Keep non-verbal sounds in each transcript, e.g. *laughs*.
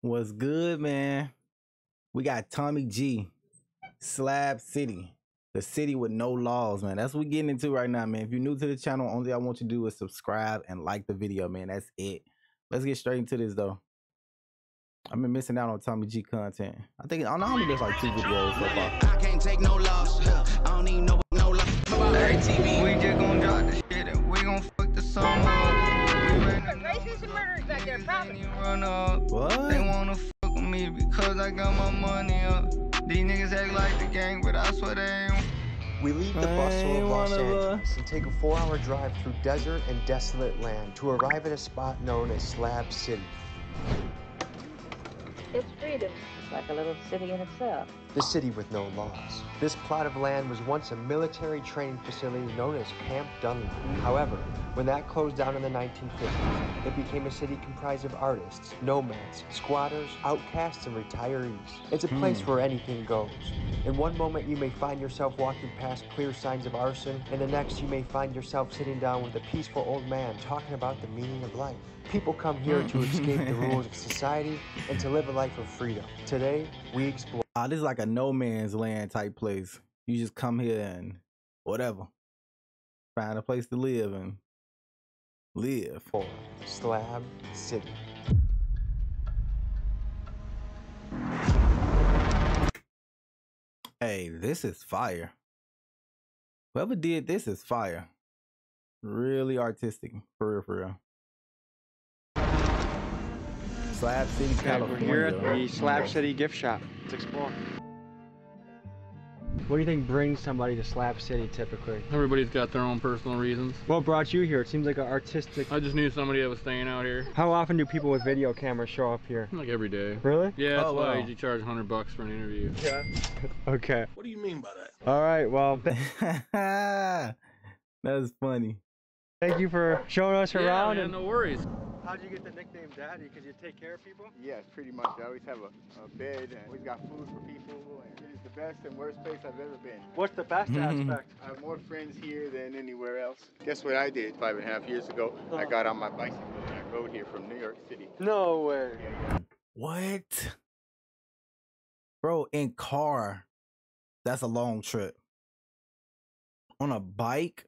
What's good, man? We got Tommy G, Slab City, the city with no laws, man. That's what we're getting into right now, man. If you're new to the channel, only I want you to do is subscribe and like the video, man. That's it. Let's get straight into this, though. I've been missing out on Tommy G content. I think I only there's like two videos so far. I can't take no loss. I don't need no no loss. TV. We just gon' drop the and murderers back there, promise. to run up. They wanna fuck with me because I got my money up. These niggas act like the gang, but I swear they ain't. We leave the bustle of Los Angeles and take a four-hour drive through desert and desolate land to arrive at a spot known as Slab City. It's freedom. It's like a little city in itself. The city with no laws. This plot of land was once a military training facility known as Camp Dunlap. However, when that closed down in the 1950s, it became a city comprised of artists, nomads, squatters, outcasts, and retirees. It's a place hmm. where anything goes. In one moment, you may find yourself walking past clear signs of arson, and the next, you may find yourself sitting down with a peaceful old man talking about the meaning of life. People come here to escape the rules of *laughs* society and to live a life of freedom. Today, we explore. Ah, this is like a no man's land type place. You just come here and whatever. Find a place to live and live. for Slab City. Hey, this is fire. Whoever did this is fire. Really artistic. For real, for real. Slab City, Okay, we're here at the Slab City gift shop. Let's explore. What do you think brings somebody to Slab City typically? Everybody's got their own personal reasons. What brought you here? It seems like an artistic. I just knew somebody that was staying out here, How often do people with video cameras show up here? like every day. Really? Yeah, that's Oh, why I wow. usually charge 100 bucks for an interview. Yeah. *laughs* Okay. What do you mean by that? All right. Well, *laughs* that was funny. thank you for showing us Yeah, around. man, and no worries. How'd you get the nickname Daddy? Because you take care of people? Yes, pretty much. I always have a, a bed and always got food for people. And it is the best and worst place I've ever been. What's the best mm-hmm. aspect? I have more friends here than anywhere else. Guess what I did five and a half years ago? I uh-huh. got on my bicycle and I rode here from New York City. No way. What? Bro, in car, that's a long trip. On a bike?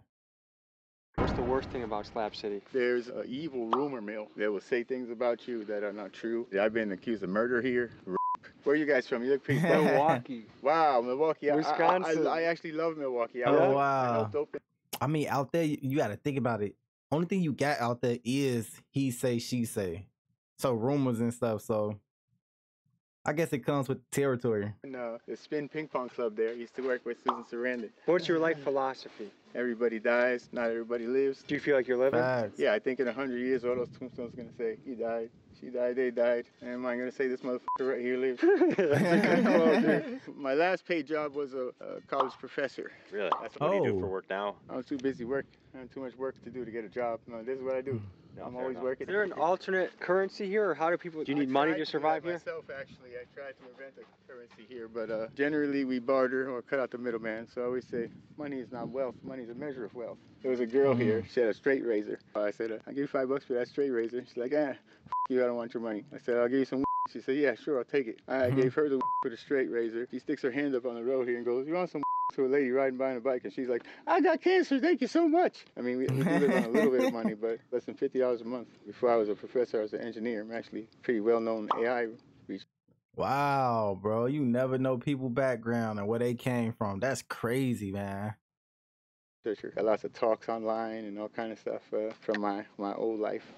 What's the worst thing about Slab City? There's an evil rumor mill that will say things about you that are not true. I've been accused of murder here. Where are you guys from? You look pretty *laughs* Milwaukee. Wow, Milwaukee. I- I- Wisconsin. I, I, actually love Milwaukee. I Oh, was- I wow. helped open I mean, out there, you, you got to think about it. Only thing you got out there is he say, she say. So rumors and stuff. So I guess it comes with territory. uh, the spin ping pong club there. Used to work with Susan Sarandon. What's your life philosophy? Everybody dies, not everybody lives. Do you feel like you're living? Facts. Yeah, I think in a hundred years, all those tombstones gonna say, he died, she died, they died. And am I gonna say this motherfucker right here lives? That's a good quote, dude. My last paid job was a, a college professor. Really? That's What do you do Oh. for work now? I'm too busy work. I have too much work to do to get a job. No, this is what I do. No, I'm always enough. working. Is there an alternate currency here, or how do people? Do you I need money to survive that here? Myself, actually, I tried to invent a currency here, but uh, generally we barter or cut out the middleman. So I always say, money is not wealth. Money is a measure of wealth. There was a girl here. She had a straight razor. I said, uh, I'll give you five bucks for that straight razor. She's like, ah, f- you, I don't want your money. I said, I'll give you some. She said, yeah, sure, I'll take it. I gave her the for the straight razor. She sticks her hand up on the road here and goes, you want some? To a lady riding by on a bike, and she's like, "I got cancer. Thank you so much." I mean, we, we live on a little bit of money, but less than fifty dollars a month. Before I was a professor, I was an engineer. I'm actually pretty well-known AI researcher. Wow, bro. You never know people background and where they came from. That's crazy, man. Got lots of talks online and all kind of stuff uh, from my my old life.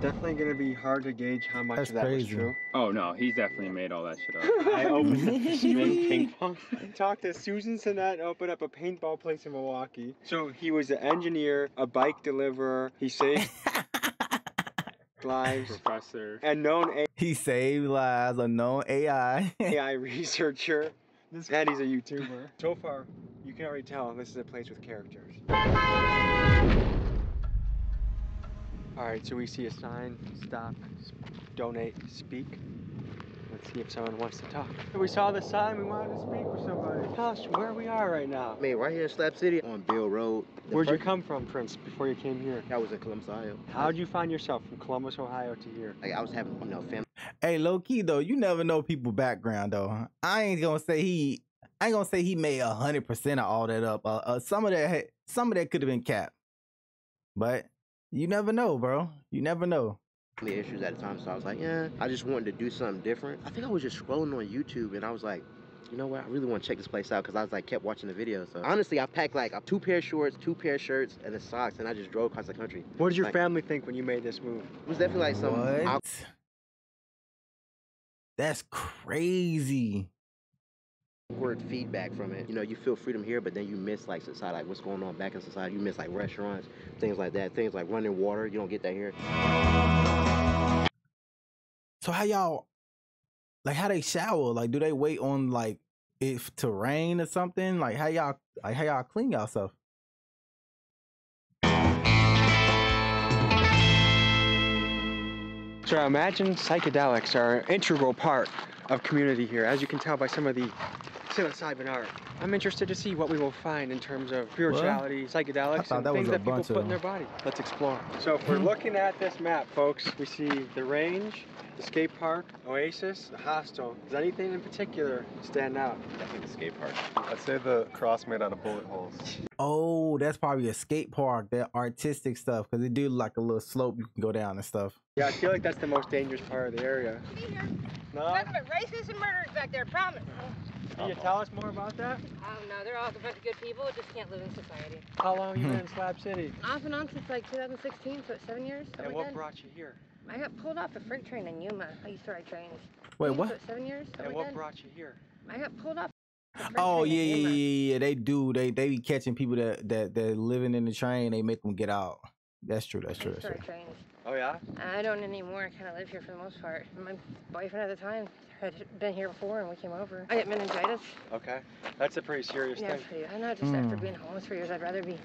Definitely gonna be hard to gauge how much That's of that crazy. was true. Oh no, he's definitely made all that shit up. *laughs* I opened a spin ping pong. Talked to Susan Sinette and opened up a paintball place in Milwaukee. So he was an engineer, a bike deliverer. He saved *laughs* lives Professor. and known AI. he saved lives, a known AI. AI *laughs* researcher. This And he's a YouTuber. So far, you can already tell this is a place with characters. Alright, so we see a sign stop, donate, speak. Let's see if someone wants to talk. We saw the sign, we wanted to speak with somebody. Tell us where we are right now. I mean, right here in Slab City on Beal Road. The Where'd you come from, Prince, before you came here? I was in Columbus, Ohio. How'd you find yourself from Columbus, Ohio to here? Like I was having, you know, family Hey, low key though, you never know people background though. I ain't gonna say he. I ain't gonna say he made a hundred percent of all that up. Uh, uh, some of that, some of that could have been capped, but you never know, bro. You never know. family issues at the time, so I was like, yeah, I just wanted to do something different. I think I was just scrolling on YouTube and I was like, you know what? I really want to check this place out because I was like kept watching the videos. So honestly, I packed like two pair of shorts, two pair of shirts, and the socks, and I just drove across the country. What did your Like, family think when you made this move? It was definitely like some. What? That's crazy. Word feedback from it. You know, you feel freedom here, but then you miss like society, like what's going on back in society. You miss like restaurants, things like that, things like running water. You don't get that here. So how y'all like how they shower? Like do they wait on like if to rain or something? Like how y'all like how y'all clean yourself? So I imagine psychedelics are an integral part of community here, as you can tell by some of the psilocybin art. I'm interested to see what we will find in terms of spirituality, psychedelics, and that things that people put in their body. Let's explore. So if we're looking at this map, folks, we see the range, the skate park, Oasis, the hostel. Does anything in particular stand out? Definitely the skate park. I'd say the cross made out of bullet holes. Oh, that's probably a skate park, that artistic stuff, because it do like a little slope you can go down and stuff. Yeah, I feel like that's the most dangerous part of the area. No? Nothing but racists and murderers back there, promise. Can you uh-huh. tell us more about that? Oh no, they're all a bunch of good people, just can't live in society. How long have you hmm. been in Slab City? Off and on since like 2016, so it's seven years. And what that. brought you here? I got pulled off a freight train in Yuma. I used to ride trains. Wait, what? it's seven years. And what that. brought you here? I got pulled off. Oh train yeah, yeah, yeah, yeah. They do. They they be catching people that that that living in the train. They make them get out. That's true. That's true. used That's true. Ride trains. Oh yeah? I don't anymore. I kind of live here for the most part. My boyfriend at the time had been here before, and we came over. I got meningitis. Okay. That's a pretty serious Yeah, thing. pretty. I know. Just after Hmm. being homeless for years, I'd rather be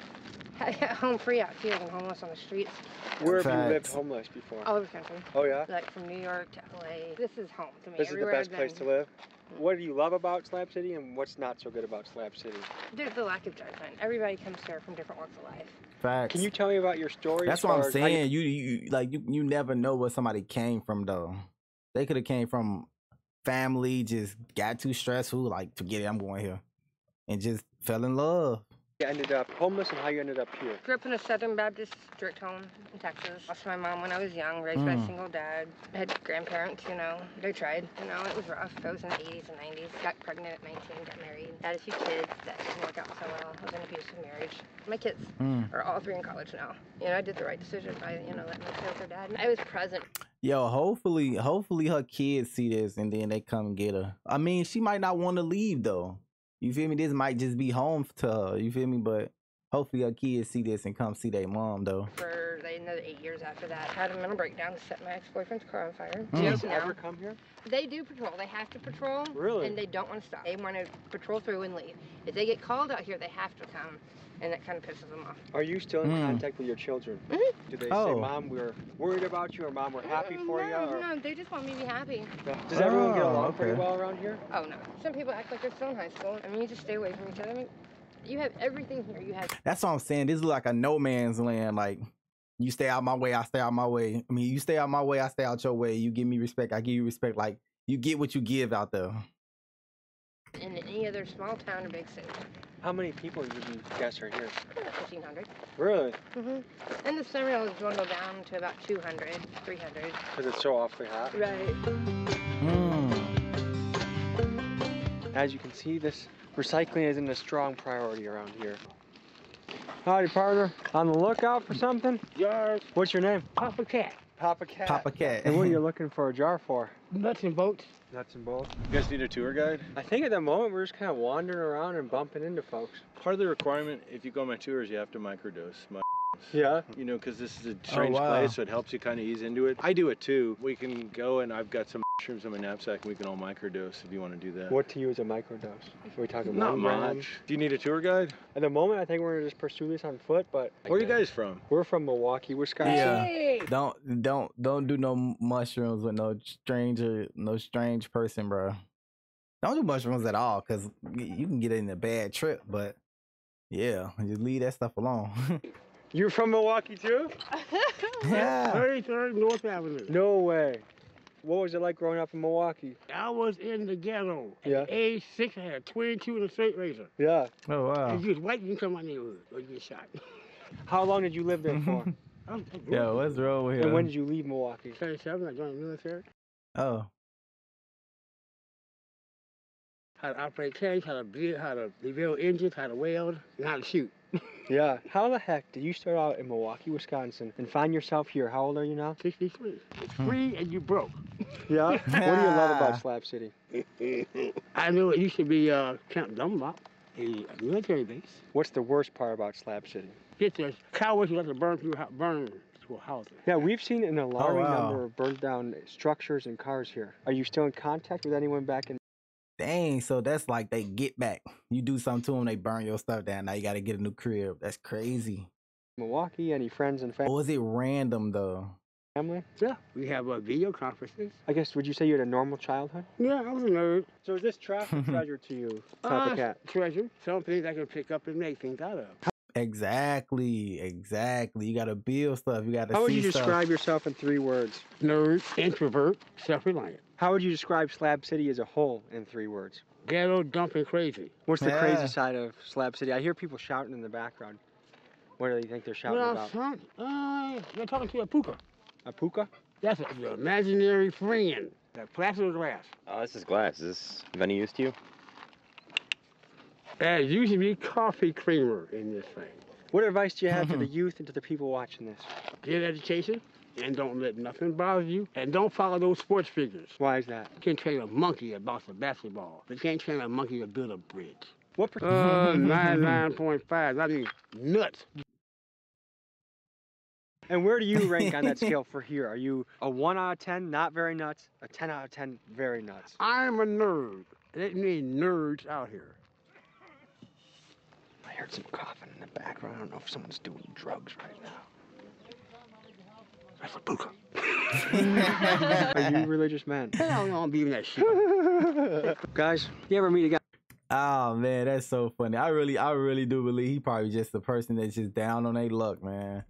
*laughs* home free out here than homeless on the streets. Where have you lived homeless before? All over the country. Oh yeah? Like from New York to LA. This is home to me. This is the best I've place to live. What do you love about Slab City and what's not so good about Slab City? There's the lack of judgment. Everybody comes here from different walks of life. Facts. Can you tell me about your story? That's what I'm as how you- saying. You, you like you you never know where somebody came from though. They could have came from family, just got too stressful, like forget it, I'm going here, and just fell in love. You ended up homeless and how you ended up here. Grew up in a Southern Baptist strict home in Texas. Lost my mom when I was young, raised by a Mm. single dad. Had grandparents, you know. They tried. You know, it was rough. I was in the 80s and 90s. Got pregnant at 19, got married. Had a few kids that didn't work out so well. I was in an abusive marriage. My kids Mm. are all three in college now. You know, I did the right decision by, you know, letting them stay with their dad. I was present. Yo, hopefully, hopefully her kids see this and then they come and get her. I mean, she might not want to leave though. You feel me? This might just be home to her. You feel me? But hopefully her kids see this and come see their mom though. For like, another eight years after that, had a mental breakdown, set my ex-boyfriend's car on fire. Mm. Do you Just now. ever come here? They do patrol. They have to patrol. Really? And they don't want to stop. They want to patrol through and leave. If they get called out here, they have to come. And that kind of pisses them off. Are you still in Mm. contact with your children? Mhm. Do they say, Oh. Mom, we're worried about you or Mom, we're happy for you? no, Or... No, they just want me to be happy. No. Does everyone get Oh, along pretty well around here? Oh, no. Some people act like they're still in high school. I mean, you just stay away from each other. I mean, you have everything here. You have That's what I'm saying. This is like a no man's land. Like you stay out my way, I stay out my way. I mean, you stay out my way, I stay out your way. You give me respect, I give you respect. Like you get what you give out there. in any other small town or big city. How many people would you guess are here? About 1,500. Really? Mm-hmm. In the summer, it'll dwindle down to about 200, 300. Because it's so awfully hot. Right. As you can see, this recycling isn't a strong priority around here. Howdy, partner. On the lookout for something? Jars. What's your name? Papa Cat. Papa Cat. Papa Cat. And what are you *laughs* looking for a jar for? Nuts and bolts. Nuts and bolts. You guys need a tour guide? I think at the moment we're just kind of wandering around and bumping into folks. Part of the requirement, if you go on my tours, you have to microdose. My Yeah. You know, because this is a oh, strange wow. place, so it helps you kind of ease into it. I do it too. We can go, and I've got some mushrooms in my knapsack, and we can all microdose if you want to do that. What to you is a microdose? Are we talking Not much. Do you need a tour guide? At the moment, I think we're gonna just pursue this on foot. But Where are you guys from? We're from Milwaukee, Wisconsin. Yeah. Don't don't don't do no mushrooms with no stranger, no strange person, bro. Don't do mushrooms at all, cause you can get in a bad trip. But yeah, just leave that stuff alone. *laughs* You're from Milwaukee too? *laughs* yeah. 33rd North Avenue. No way. What was it like growing up in Milwaukee? I was in the ghetto. Yeah. At age six, I had a 22 and a straight razor. Yeah. Oh wow. And you was white, you can come my neighborhood or you get shot. *laughs* How long did you live there for? I was- I grew Yo, up what's wrong with him? and when did you leave Milwaukee? 37, I joined the military. Oh. How to operate tanks, how to build, how to rebuild engines, how to weld, and how to shoot. Yeah. How the heck did you start out in Milwaukee, Wisconsin, and find yourself here? How old are you now? 63. It's Hmm. free and you broke. Yeah. *laughs* what do you love about Slab City? I knew it used to be uh, Camp Dunlap, a, a military base. What's the worst part about Slab City? Get the cowards who have to burn through, burn through houses. Yeah, we've seen an alarming wow. number of burned down structures and cars here. Are you still in contact with anyone back in? Dang, so that's like they get back. You do something to them, they burn your stuff down. Now you got to get a new crib. That's crazy. Milwaukee? Any friends and Or is it random though? family? Yeah, we have uh, video conferences. I guess would you say you had a normal childhood? Yeah, I was a nerd. So is this trash *laughs* or treasure to you, type Uh, of cat? treasure. Some things I can pick up and make things out of. Exactly, exactly. You got to build stuff. You got to How would see you stuff. describe yourself in three words? Nerd, introvert, self-reliant. How would you describe Slab City as a whole in three words? Ghetto, dumping, crazy. What's the Yeah. crazy side of Slab City? I hear people shouting in the background. What do you think they're shouting well, about? son, uh, you're talking to a puka. A puka? That's a, your imaginary friend. That plastic or glass. Oh, this is glass. Is this of any use to you? There used to be coffee creamer in this thing. What advice do you have to *laughs* the youth and to the people watching this? Get education and don't let nothing bother you. And don't follow those sports figures. Why is that? You can't train a monkey about a basketball. but You can't train a monkey to build a bridge. What per- Uh, 99.5. I mean, nuts. And where do you rank on that *laughs* scale for here? Are you a 1 out of 10, not very nuts, a 10 out of 10, very nuts? I'm a nerd. Let me nerds out here. I heard some coughing in the background. I don't know if someone's doing drugs right now. That's a puka. Are you religious men? Hell no, I'm beating that shit. *laughs* Guys, you ever meet a guy? Oh man, that's so funny. I really, I really do believe he probably just the person that's just down on their luck, man,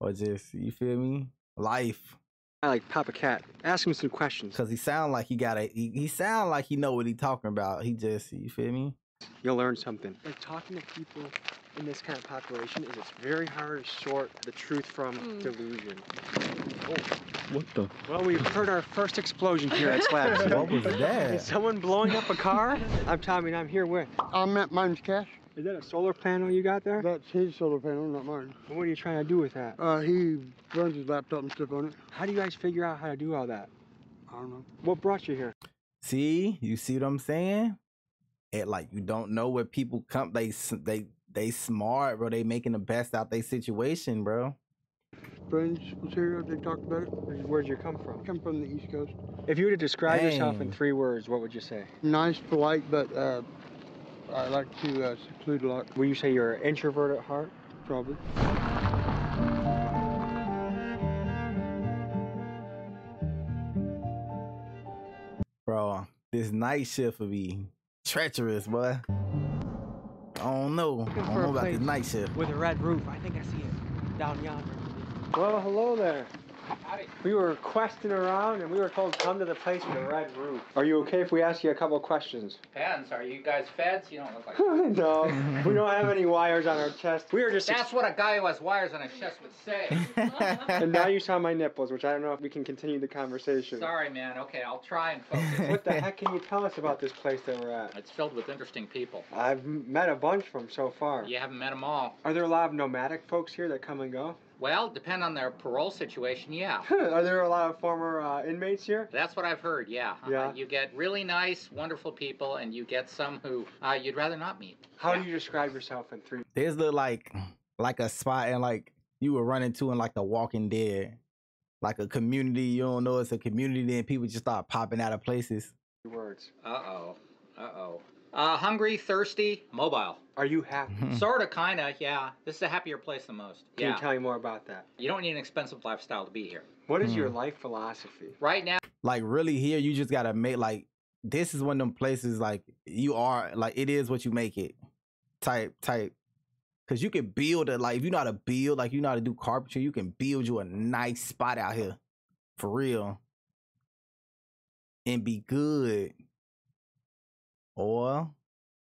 or just you feel me, life. I like Papa Cat. Ask him some questions. Cause he sound like he got a, he, he sound like he know what he talking about. He just, you feel me? You'll learn something. Like talking to people in this kind of population is it's very hard to sort the truth from delusion. What the? Well, we've heard our first explosion here at Slab *laughs* City. What was that? Is someone blowing up a car? I'm Tommy and I'm here with. I'm Matt, mine's Cash. Is that a solar panel you got there? That's his solar panel, not mine. What are you trying to do with that? Uh, he runs his laptop and stuff on it. How do you guys figure out how to do all that? I don't know. What brought you here? See, you see what I'm saying? It like you don't know where people come. They they they smart, bro. They making the best out their situation, bro. Friends was here, they talked about it. Where'd you come from? Come from the East Coast. If you were to describe yourself in three words, what would you say? Nice, polite, but uh, I like to uh, seclude a lot, Would you say you're an introvert at heart? probably. Bro, this night shift for be treacherous, boy. I don't know. I don't know about this place night shift. With a red roof. I think I see it down yonder. Well, hello there. We were questing around and we were told come to the place with a red roof. Are you okay if we ask you a couple questions? Depends. Are you guys feds? You don't look like. *laughs* no, we don't have any wires on our chest. We were just. That's what a guy who has wires on his chest would say. *laughs* and now you saw my nipples, which I don't know if we can continue the conversation. Sorry, man. Okay, I'll try and focus. *laughs* What the heck can you tell us about this place that we're at? It's filled with interesting people. I've met a bunch from so far. You haven't met them all. Are there a lot of nomadic folks here that come and go? Well, depend on their parole situation. Yeah. *laughs* Are there a lot of former uh, inmates here? That's what I've heard, yeah. Uh, You get really nice, wonderful people, and you get some who uh, you'd rather not meet. How do you describe yourself in three? There's the like like a spot and like you were running to in like the Walking Dead, like a community. You don't know it's a community, then people just start popping out of places. words? Uh oh. Uh oh. Uh, hungry, thirsty, mobile. Are you happy? *laughs* Sorta, kinda, yeah. This is a happier place than most. Can yeah. you tell me more about that? You don't need an expensive lifestyle to be here. What is your Hmm. life philosophy? Right now, Like really here, you just gotta make like this is one of them places like you are like it is what you make it type type. Cause you can build it like if you know how to build, like you know how to do carpentry, you can build you a nice spot out here. For real. and be good. Or,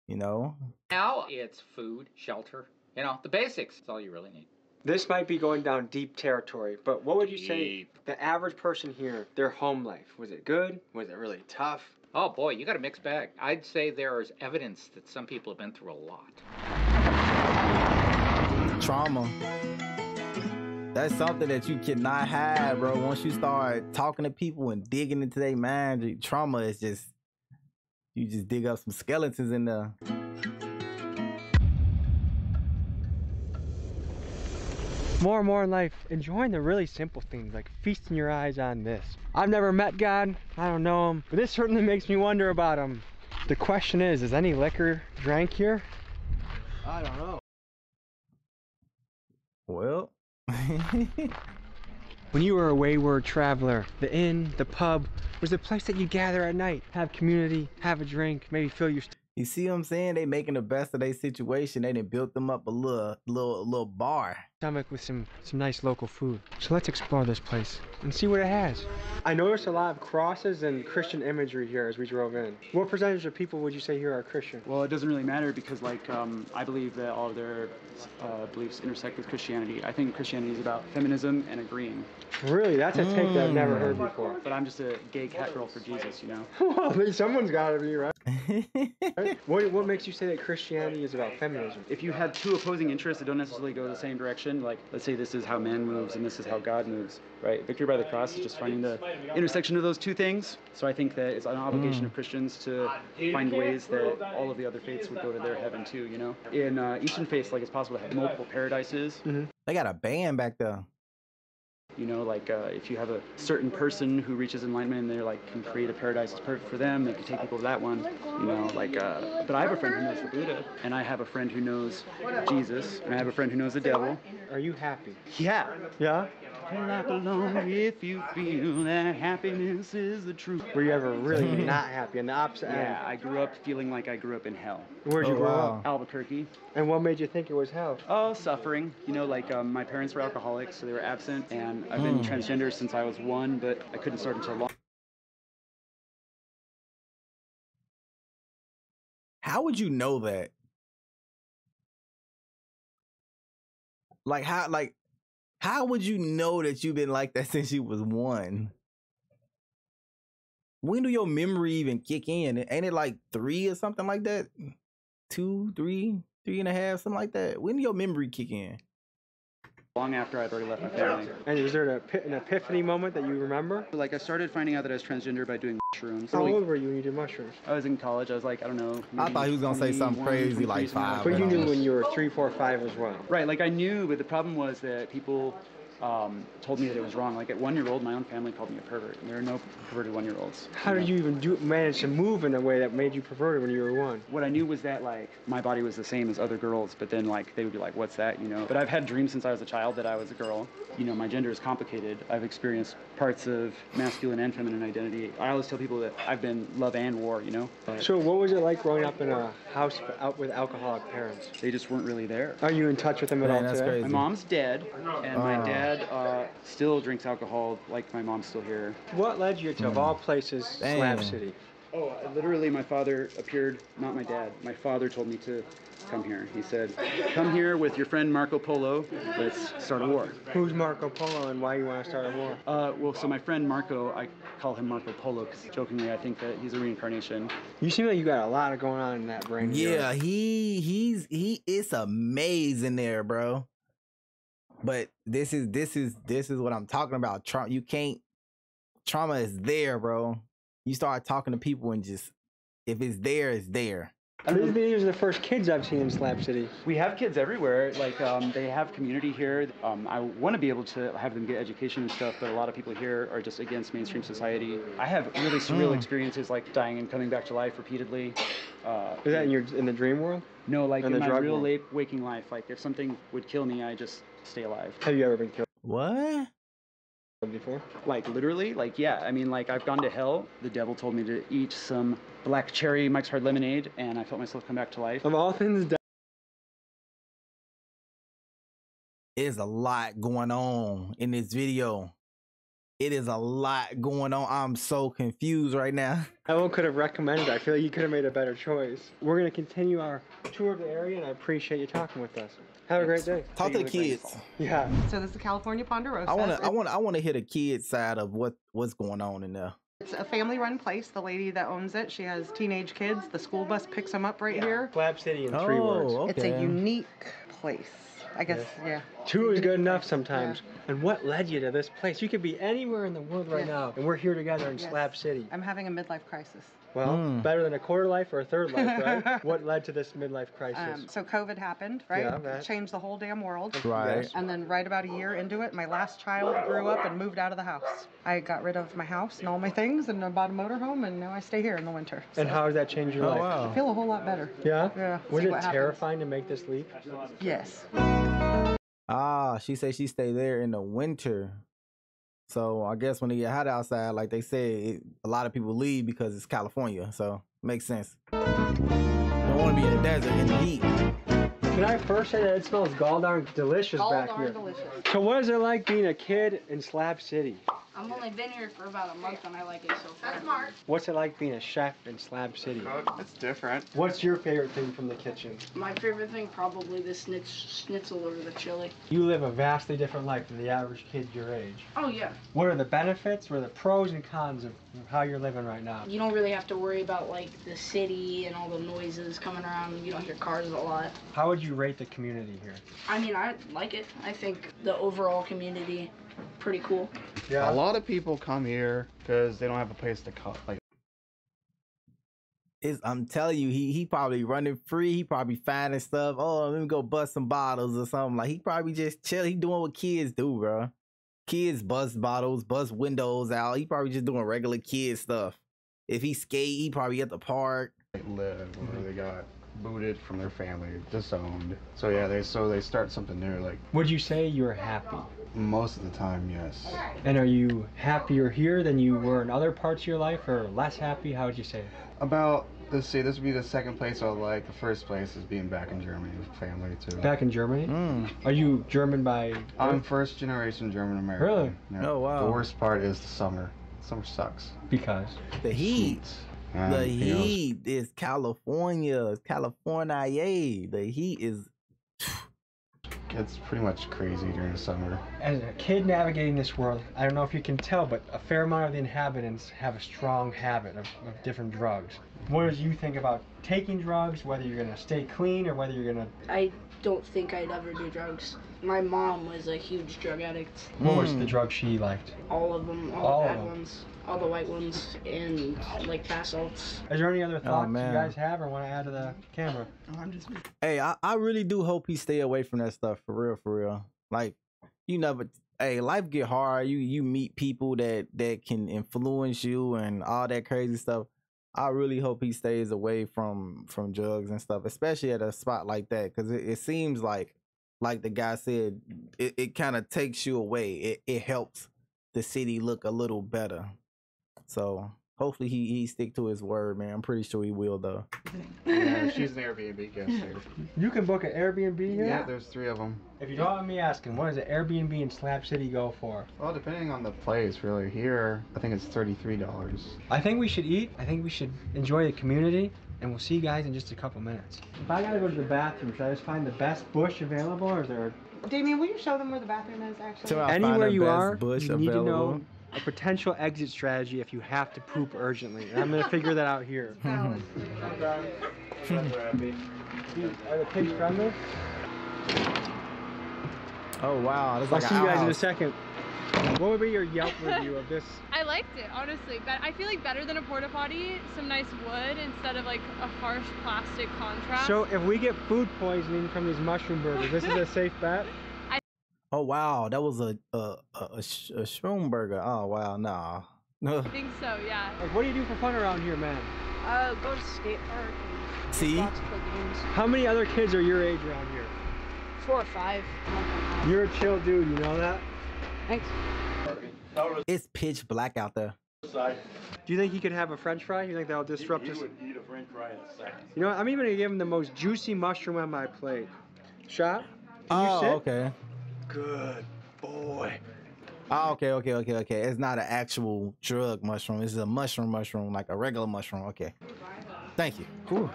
you know, Now it's food, shelter, you know, the basics. That's all you really need. This might be going down deep territory, but what would you say the average person here, their home life? Was it good? Was it really tough? Oh boy, you got a mixed bag. I'd say there is evidence that some people have been through a lot. trauma. That's something that you cannot hide, bro. Once you start talking to people and digging into their mind, trauma is just you just dig up some skeletons in there. More and more in life, enjoying the really simple things, like feasting your eyes on this. I've never met God, I don't know him, but this certainly makes me wonder about him. The question is, is any liquor drank here? I don't know. Well, *laughs* When you were a wayward traveler, the inn, the pub, was the place that you gather at night, have community, have a drink, maybe fill your you see what I'm saying? They making the best of their situation. They done built them up a little little little bar. stomach with some some nice local food. So let's explore this place and see what it has. I noticed a lot of crosses and Christian imagery here as we drove in. What percentage of people would you say here are Christian? Well, it doesn't really matter because, like, um, I believe that all of their uh, beliefs intersect with Christianity. I think Christianity is about feminism and agreeing. Really, that's a take that I've never heard before. But I'm just a gay cat girl for Jesus, you know. *laughs* well, someone's got to be right. Right? *laughs* what what makes you say that Christianity is about feminism? If you have two opposing interests that don't necessarily go the same direction, like let's say this is how man moves and this is how God moves, right? Victory by the cross is just finding the intersection of those two things. So I think that it's an obligation Mm. of Christians to find ways that all of the other faiths would go to their heaven too, you know? In uh, Eastern faiths, like it's possible to have multiple paradises. They got a band back there. You know, like uh, if you have a certain person who reaches enlightenment and they're like can create a paradise that's perfect for them, they can take people to that one. You know, like. Uh, but I have a friend who knows the Buddha, and I have a friend who knows Jesus, and I have a friend who knows the devil. Are you happy? Yeah. Yeah? Clap along if you feel that happiness is the truth. Were you ever really *laughs* not happy? On the opposite Yeah, end? I grew up feeling like I grew up in hell. Where'd you Oh, grow wow. up? Albuquerque. And what made you think it was hell? Oh, suffering. You know, like um, my parents were alcoholics, so they were absent, and I've been Mm. transgender since I was one, but I couldn't start until long. How would you know that? Like how like how would you know that you've been like that *laughs* since you was one? When do your memory even kick in? Ain't it like three or something like that? Two, three, three and a half, something like that. When do your memory kick in? Long after I'd already left my family. And was there an, epi- an epiphany moment that you remember? Like I started finding out that I was transgender by doing mushrooms. How old were you when you did mushrooms? I was in college. I was like, I don't know. I thought he was gonna say something 21, crazy like five. But you knew when you were three, four, five as well. Right, like I knew, but the problem was that people um, told me that it was wrong. Like at one year old, my own family called me a pervert. And there are no perverted one year olds. How did you even do manage to move in a way that made you perverted when you were one? What I knew was that like my body was the same as other girls, but then like they would be like, "What's that?" You know. But I've had dreams since I was a child that I was a girl. You know, my gender is complicated. I've experienced parts of masculine and feminine identity. I always tell people that I've been love and war. You know. But So what was it like growing up in a house out with alcoholic parents? they just weren't really there. Are you in touch with them at Man, all that's today? crazy. My mom's dead, and my Oh. Dad uh, still drinks alcohol. Like my mom's still here. What led you to, of all places, Slab City? Oh, uh, literally, my father appeared, not my dad. My father told me to come here. He said, Come here with your friend Marco Polo. Let's start a war. Who's Marco Polo and why you want to start a war? Uh, well, so my friend Marco, I call him Marco Polo because jokingly I think that he's a reincarnation. You seem like you got a lot of going on in that brain. Yeah, yours. he he's he it's amazing there, bro. But this is this is this is what I'm talking about. Trauma you can't trauma is there, bro. You start talking to people and just if it's there, it's there. These, these are the first kids I've seen in Slab City. We have kids everywhere. Like um, they have community here. Um, I want to be able to have them get education and stuff, but a lot of people here are just against mainstream society. I have really surreal Mm. experiences, like dying and coming back to life repeatedly. Uh, Is that in your in the dream world? no, like in in the my real world? late waking life. Like if something would kill me, I just stay alive. Have you ever been killed What? Before? Like literally, like yeah. I mean, like I've gone to hell. The devil told me to eat some black cherry Mike's Hard Lemonade, and I felt myself come back to life. Of all things, There's a lot going on in this video. It is a lot going on. I'm so confused right now. *laughs* No one could have recommended. I feel like you could have made a better choice. We're gonna continue our tour of the area, and I appreciate you talking with us. Have a great day. Talk to the kids. Yeah. So this is California Ponderosa. I want to. I It's- want. I want to hear the kids side of what what's going on in there. It's a family-run place. The lady that owns it, she has teenage kids. The school bus picks them up right here. Slab City in three oh, words. It's a unique place. I guess, yeah. Two is good enough sometimes. And what led you to this place? You could be anywhere in the world right Yeah. now, and we're here together in Yes. Slab City. I'm having a midlife crisis. Well, Hmm. better than a quarter life or a third life, right? *laughs* what led to this midlife crisis? Um, so COVID happened, right? Yeah, right. Changed the whole damn world. Right. Yes. And then right about a year into it, my last child grew up and moved out of the house. I got rid of my house and all my things, and I bought a motorhome, and now I stay here in the winter. and how has that changed your Oh, life? wow. I feel a whole lot better. Yeah? Yeah. Was see it what happens. terrifying to make this leap? Yes. Ah, she said she stay there in the winter. So I guess when it get hot outside, like they say, it, a lot of people leave because it's California. So makes sense. Don't want to be in the desert in the heat. Can I first say that it smells gall darn delicious Gall back darn here? delicious. So what is it like being a kid in Slab City? I've only been here for about a month and I like it so far. That's Mark. What's it like being a chef in Slab City? It's different. What's your favorite thing from the kitchen? My favorite thing probably the snitch, schnitzel or the chili. You live a vastly different life than the average kid your age. Oh yeah. What are the benefits? What are the pros and cons of how you're living right now? You don't really have to worry about like the city and all the noises coming around. You don't hear cars a lot. How would you rate the community here? I mean, I like it. I think the overall community pretty cool. Yeah. A lot of people come here because they don't have a place to cut. Like It's, I'm telling you, he he probably running free. He probably finding stuff. Oh, let me go bust some bottles or something. Like he probably just chill. He doing what kids do, bro. Kids bust bottles, bust windows out. He probably just doing regular kid stuff. If he skate, he probably at the park. they live or mm-hmm. they got booted from their family, disowned. So yeah, they so they start something new. Like Would you say you're happy? most of the time, yes. And are you happier here than you were in other parts of your life, or less happy? How would you say? About let's see, this would be the second place I would like. The first place is being back in Germany with family too. Back in Germany? Mm. Are you German by? I'm first generation German American. Really? Yeah. Oh, wow. The worst part is the summer. Summer sucks. Because The heat. Um, the you know, heat is California. California. Yay. The heat is it's pretty much crazy during the summer. as a kid navigating this world, I don't know if you can tell, but a fair amount of the inhabitants have a strong habit of, of different drugs. What do you think about taking drugs? Whether you're gonna stay clean or whether you're gonna I don't think I'd ever do drugs. My mom was a huge drug addict. what was Mm. the drug she liked? All of them, all, All the bad ones, all the white ones, and like bath salts. Is there any other thoughts you guys have or want to add to the camera? I'm just Hey, I, I really do hope he stay away from that stuff for real, for real. Like, you never hey, life get hard. You you meet people that that can influence you and all that crazy stuff. I really hope he stays away from from drugs and stuff, especially at a spot like that, because it, it seems like, like the guy said, it, it kind of takes you away. It it helps the city look a little better. So hopefully he he stick to his word, man. I'm pretty sure he will though. Yeah, *laughs* she's an Airbnb guest here. You can book an Airbnb here. Yeah, there's three of them. If you don't mind me asking, what does an Airbnb in Slab City go for? Well, depending on the place, really. Here, I think it's thirty-three dollars. I think we should eat. I think we should enjoy the community, and we'll see you guys in just a couple minutes. If I gotta go to the bathroom, should I just find the best bush available, or is there Damien, will you show them where the bathroom is actually? Till anywhere you are? bush you need to know available. A potential exit strategy if you have to poop urgently, and I'm gonna figure that out here. Are the pigs friendly? Oh wow, I'll like see you guys in a second. What would be your Yelp review of this? I liked it, honestly. But I feel like better than a porta potty, some nice wood instead of like a harsh plastic contrast. So if we get food poisoning from these mushroom burgers, this is a safe bet. Oh wow, that was a a a, a, sh- a shroom burger. Oh wow, nah. I *laughs* think so, yeah. Like, what do you do for fun around here, man? Uh, go to skate park and See? lots of games. How many other kids are your age around here? Four or five. You're a chill dude, you know that? Thanks. It's pitch black out there. Do you think he could have a French fry? You think that'll disrupt his? eat a french fry in a second. You know, what? I'm even gonna give him the most juicy mushroom on my plate. Shot? Can you oh, sit? okay. Good boy. Oh, okay, okay, okay, okay. It's not an actual drug mushroom. It's a mushroom mushroom, like a regular mushroom. Okay. Thank you. Cool.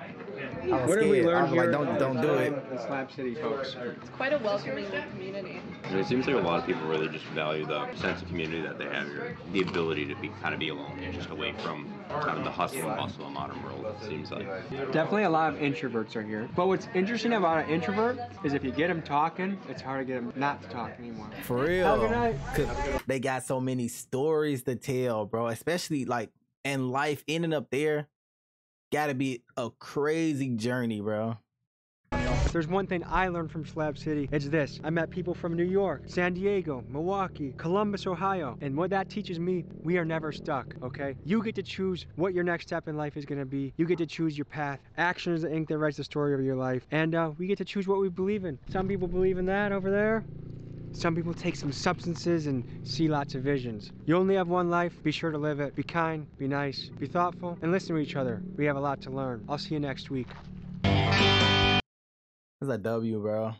I was What have we scared. I was like, here? don't don't do it. The Slab City folks. It's quite a welcoming community. And it seems like a lot of people really just value the sense of community that they have here, the ability to be kind of be alone and just away from kind of the hustle and bustle of modern world. It seems like. Definitely a lot of introverts are here. But what's interesting about an introvert is if you get them talking, it's hard to get them not to talk anymore. For real. Have a good they got so many stories to tell, bro. Especially like and life, ending up there, gotta be a crazy journey, bro. If there's one thing I learned from Slab City, it's this. I met people from New York, San Diego, Milwaukee, Columbus, Ohio. And what that teaches me, we are never stuck, okay? You get to choose what your next step in life is gonna be. You get to choose your path. Action is the ink that writes the story of your life. And uh, we get to choose what we believe in. Some people believe in that over there. Some people take some substances and see lots of visions. You only have one life. Be sure to live it. Be kind, be nice, be thoughtful, and listen to each other. We have a lot to learn. I'll see you next week. It's a W, bro.